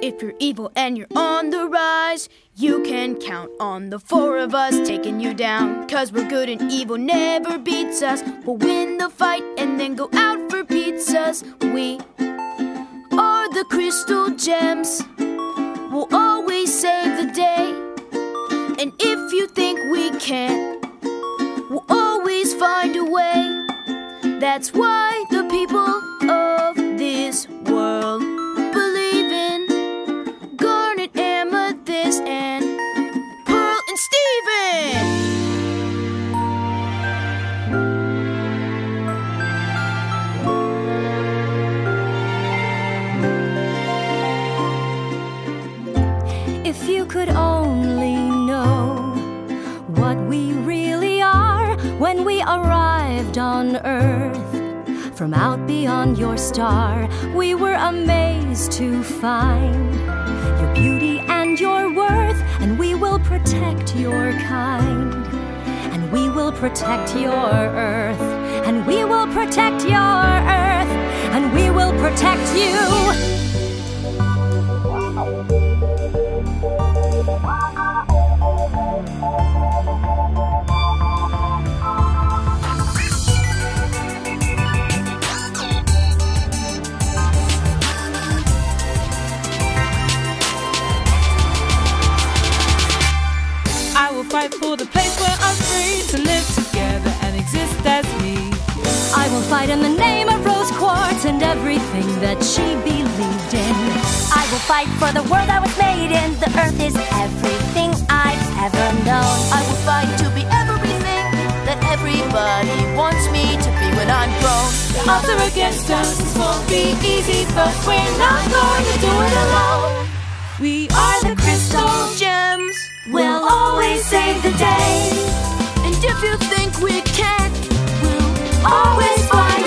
If you're evil and you're on the rise, you can count on the four of us taking you down. Cause we're good and evil never beats us. We'll win the fight and then go out for pizzas. We are the crystal gems. We'll always save the day. And if you think we can't, we'll always find a way. That's why the people when we arrived on Earth. From out beyond your star, we were amazed to find your beauty and your worth, and we will protect your kind. And we will protect your Earth, and we will protect your Earth, and we will protect you. Fight for the world I was made in. The earth is everything I've ever known. I will fight to be everything that everybody wants me to be when I'm grown. Odds are against us, this won't be easy, but we're not going to do it alone. We are the crystal gems. We'll always save the day. And if you think we can't, we'll Always find